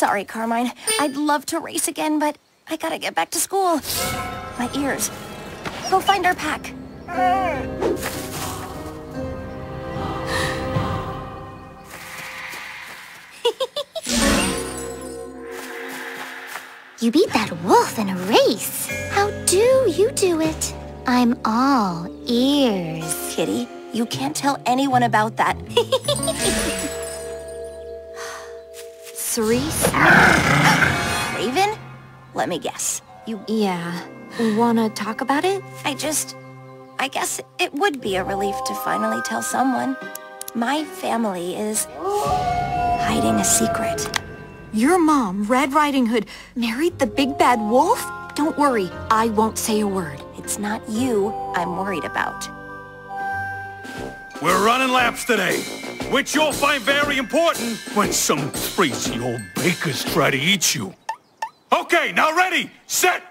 sorry, Carmine. I'd love to race again, but I gotta get back to school. My ears. Go find our pack. You beat that wolf in a race. How do you do it? I'm all ears. Kitty, you can't tell anyone about that. Cerise? Raven? Let me guess. You... Yeah. Wanna talk about it? I just... I guess it would be a relief to finally tell someone. My family is... hiding a secret. Your mom, Red Riding Hood, married the big bad wolf? Don't worry, I won't say a word. It's not you I'm worried about. We're running laps today, which you'll find very important when some crazy old bakers try to eat you. Okay, now ready, set!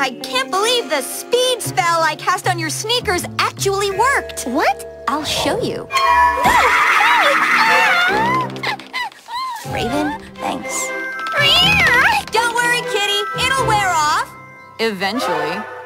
I can't believe the speed spell I cast on your sneakers actually worked. What? I'll show you. Raven, thanks. Don't worry, Kitty. It'll wear off. Eventually.